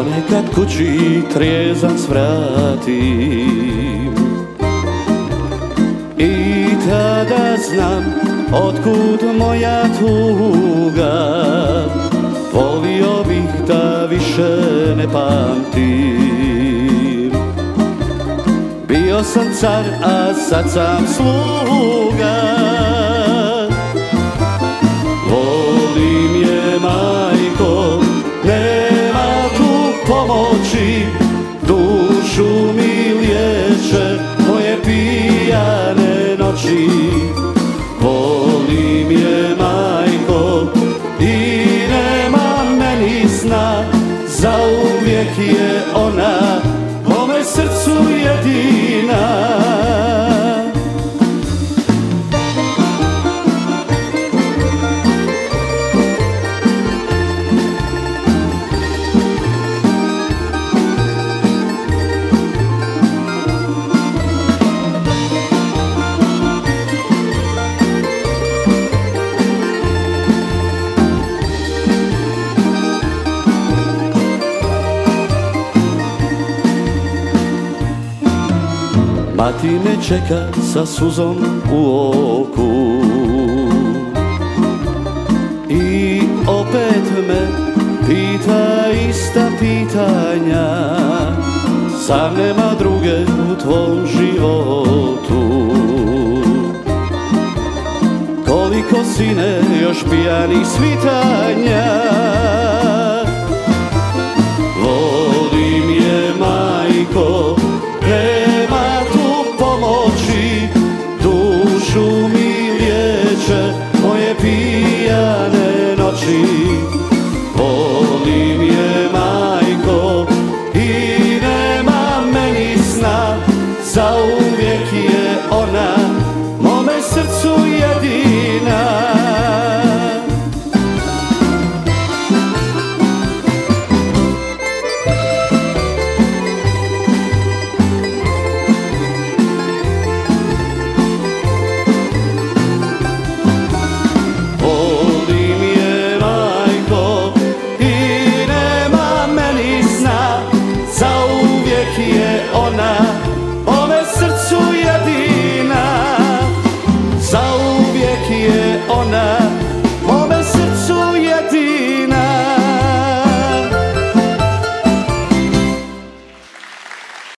Ponekad kući trijezan svratim. I tada znam otkud moja tuga. Volio bih da više ne pamtim. Bio sam car, a sad sam sluga pomoći Dušu mi liječe moje pijane noći. Volim je majko i nema meni sna Zauvijek je ona Mati me čeka sa suzom u oku. I opet me pita ista pitanja Sam nema druge u tvom životu? Koliko sine još pijanih svitanja pijane i nema meni sna Zauvijek je ona